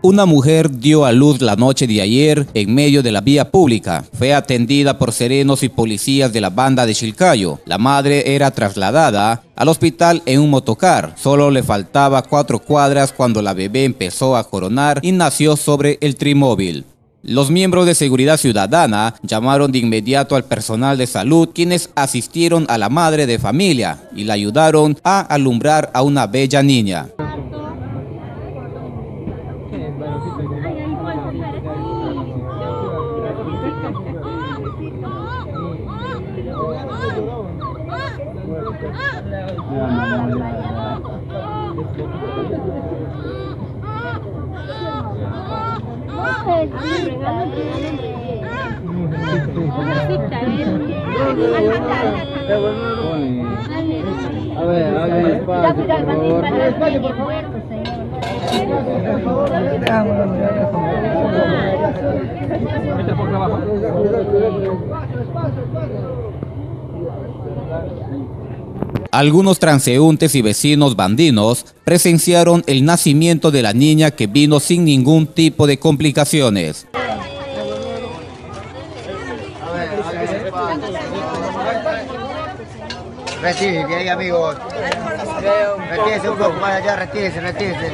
Una mujer dio a luz la noche de ayer en medio de la vía pública. Fue atendida por serenos y policías de la banda de Chilcayo. La madre era trasladada al hospital en un motocar. Solo le faltaba cuatro cuadras cuando la bebé empezó a coronar y nació sobre el trimóvil. Los miembros de Seguridad Ciudadana llamaron de inmediato al personal de salud quienes asistieron a la madre de familia y la ayudaron a alumbrar a una bella niña. A ver, hagan espacio, por favor. Algunos transeúntes y vecinos bandinos presenciaron el nacimiento de la niña que vino sin ningún tipo de complicaciones. Retírese, amigos. Retírese un poco más allá, retírese, retírese.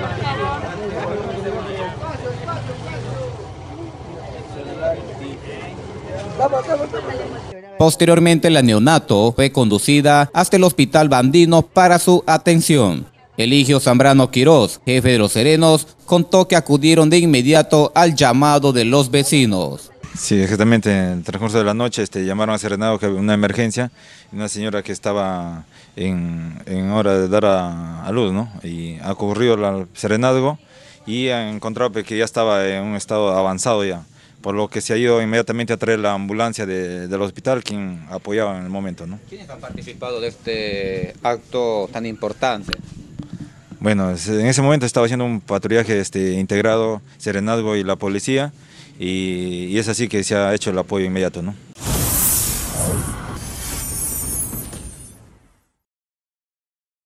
Posteriormente, la neonato fue conducida hasta el hospital Bandino para su atención. Eligio Zambrano Quiroz, jefe de los Serenos, contó que acudieron de inmediato al llamado de los vecinos. Sí, exactamente. En el transcurso de la noche este, llamaron a Serenado que había una emergencia, una señora que estaba en, hora de dar a, luz, ¿no? Y ha ocurrido el serenazgo y han encontrado que ya estaba en un estado avanzado ya por lo que se ha ido inmediatamente a traer la ambulancia del hospital, quien apoyaba en el momento. ¿no? ¿Quiénes han participado de este acto tan importante? Bueno, en ese momento estaba haciendo un patrullaje este, integrado, Serenazgo y la policía, y, y es así que se ha hecho el apoyo inmediato. ¿no?